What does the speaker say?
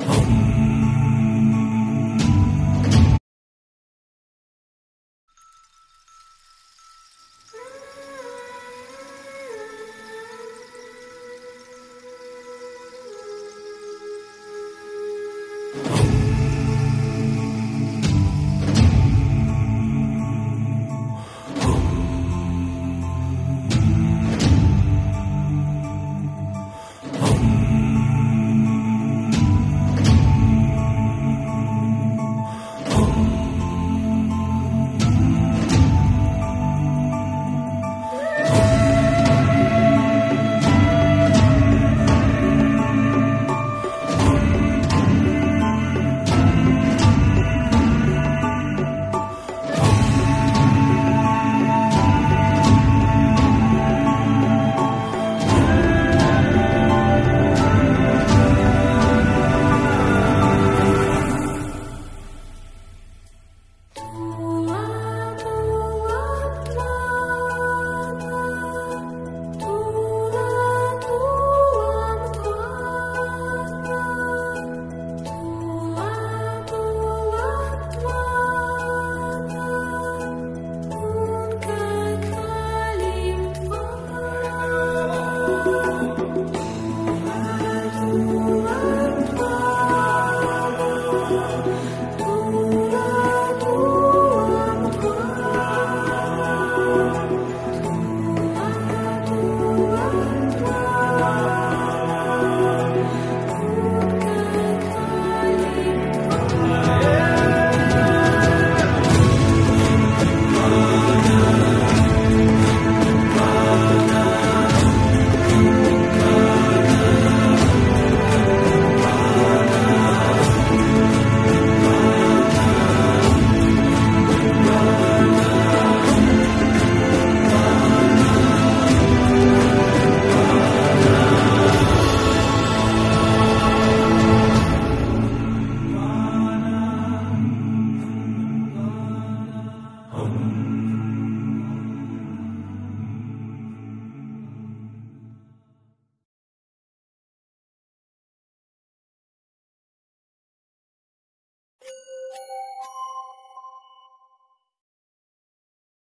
Om.